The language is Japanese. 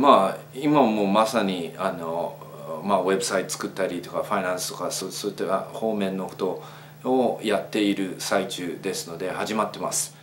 まあ今もまさにあの、まあ、ウェブサイト作ったりとかファイナンスとかそうそういった方面のことをやっている最中ですので始まってます。